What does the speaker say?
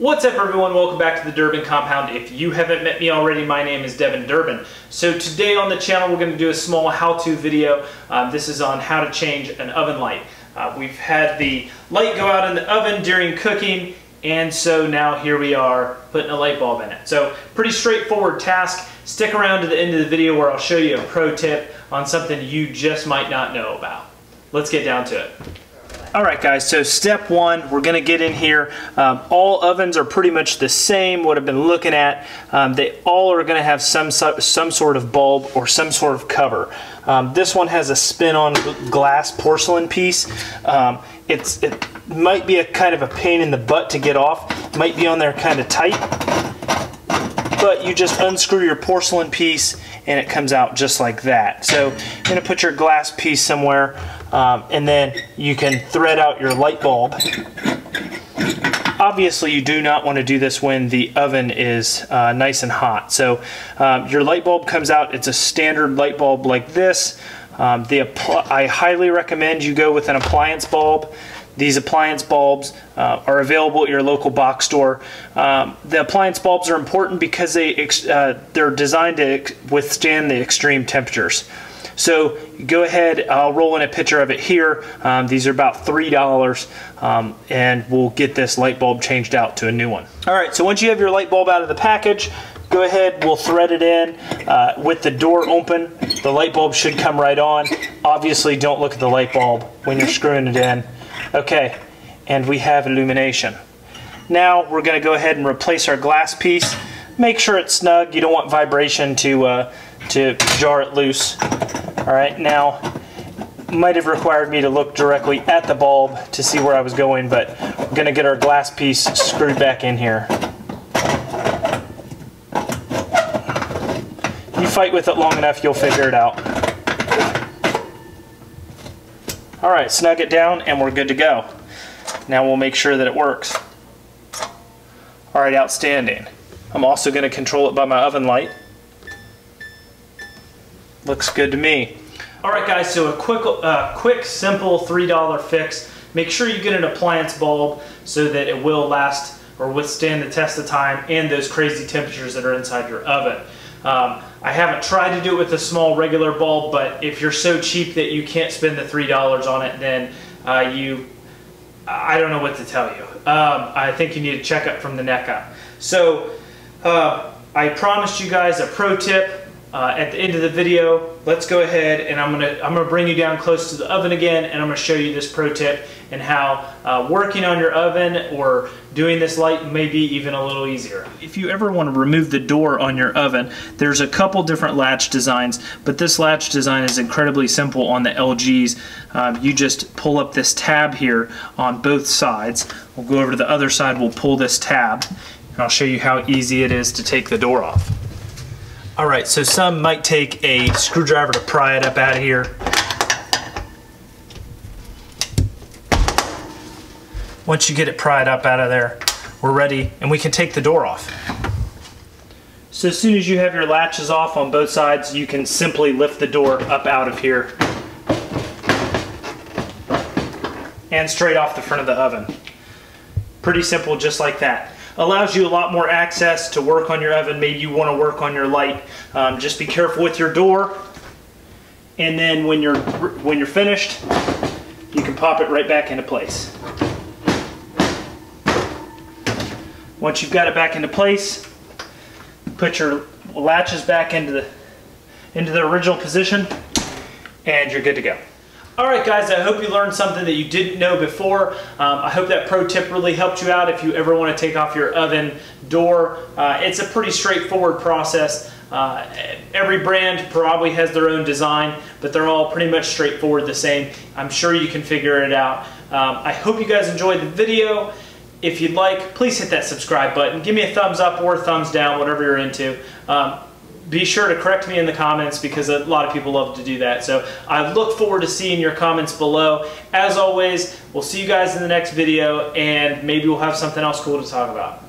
What's up everyone, welcome back to the Durbin Compound. If you haven't met me already, my name is Devin Durbin. So today on the channel we're going to do a small how-to video. Uh, this is on how to change an oven light. Uh, we've had the light go out in the oven during cooking and so now here we are putting a light bulb in it. So pretty straightforward task. Stick around to the end of the video where I'll show you a pro tip on something you just might not know about. Let's get down to it. All right, guys, so step one, we're gonna get in here. Um, all ovens are pretty much the same, what I've been looking at. Um, they all are gonna have some, some sort of bulb or some sort of cover. Um, this one has a spin-on glass porcelain piece. Um, it's, it might be a kind of a pain in the butt to get off. Might be on there kind of tight. But you just unscrew your porcelain piece and it comes out just like that. So you're gonna put your glass piece somewhere um, and then you can thread out your light bulb. Obviously you do not want to do this when the oven is uh, nice and hot. So um, your light bulb comes out, it's a standard light bulb like this. Um, the I highly recommend you go with an appliance bulb. These appliance bulbs uh, are available at your local box store. Um, the appliance bulbs are important because they uh, they're designed to withstand the extreme temperatures. So go ahead, I'll roll in a picture of it here. Um, these are about $3 um, and we'll get this light bulb changed out to a new one. All right, so once you have your light bulb out of the package, go ahead, we'll thread it in uh, with the door open. The light bulb should come right on. Obviously, don't look at the light bulb when you're screwing it in. Okay, and we have illumination. Now we're gonna go ahead and replace our glass piece. Make sure it's snug. You don't want vibration to, uh, to jar it loose. All right, now, might have required me to look directly at the bulb to see where I was going, but we're gonna get our glass piece screwed back in here. You fight with it long enough, you'll figure it out. All right, snug it down and we're good to go. Now we'll make sure that it works. All right, outstanding. I'm also gonna control it by my oven light. Looks good to me. All right, guys, so a quick, uh, quick simple $3 fix. Make sure you get an appliance bulb so that it will last or withstand the test of time and those crazy temperatures that are inside your oven. Um, I haven't tried to do it with a small regular bulb, but if you're so cheap that you can't spend the $3 on it, then uh, you, I don't know what to tell you. Um, I think you need a checkup from the neck up. So uh, I promised you guys a pro tip uh, at the end of the video, let's go ahead and I'm gonna I'm gonna bring you down close to the oven again, and I'm gonna show you this pro tip and how uh, working on your oven or doing this light may be even a little easier. If you ever want to remove the door on your oven, there's a couple different latch designs, but this latch design is incredibly simple on the LGs. Um, you just pull up this tab here on both sides. We'll go over to the other side, we'll pull this tab, and I'll show you how easy it is to take the door off. All right, so some might take a screwdriver to pry it up out of here. Once you get it pried up out of there, we're ready and we can take the door off. So as soon as you have your latches off on both sides, you can simply lift the door up out of here and straight off the front of the oven. Pretty simple, just like that allows you a lot more access to work on your oven. Maybe you want to work on your light. Um, just be careful with your door. And then when you're, when you're finished, you can pop it right back into place. Once you've got it back into place, put your latches back into the, into the original position and you're good to go. Alright guys, I hope you learned something that you didn't know before. Um, I hope that pro tip really helped you out if you ever want to take off your oven door. Uh, it's a pretty straightforward process. Uh, every brand probably has their own design, but they're all pretty much straightforward the same. I'm sure you can figure it out. Um, I hope you guys enjoyed the video. If you'd like, please hit that subscribe button. Give me a thumbs up or a thumbs down, whatever you're into. Um, be sure to correct me in the comments because a lot of people love to do that. So I look forward to seeing your comments below. As always, we'll see you guys in the next video and maybe we'll have something else cool to talk about.